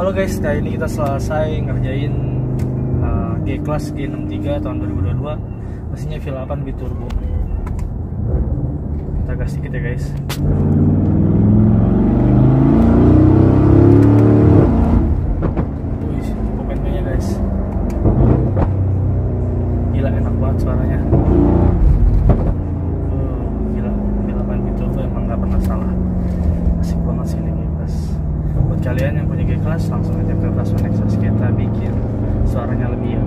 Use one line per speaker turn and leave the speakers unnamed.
Halo guys, kali ini kita selesai ngerjain uh, G-Class G63 tahun 2022 Mesinnya V8 biturbo Kita gas dikit ya guys. Wih, guys? Gila enak banget suaranya kalian yang punya G-Class langsung aja ke kelas Nexa kita bikin. Suaranya lebih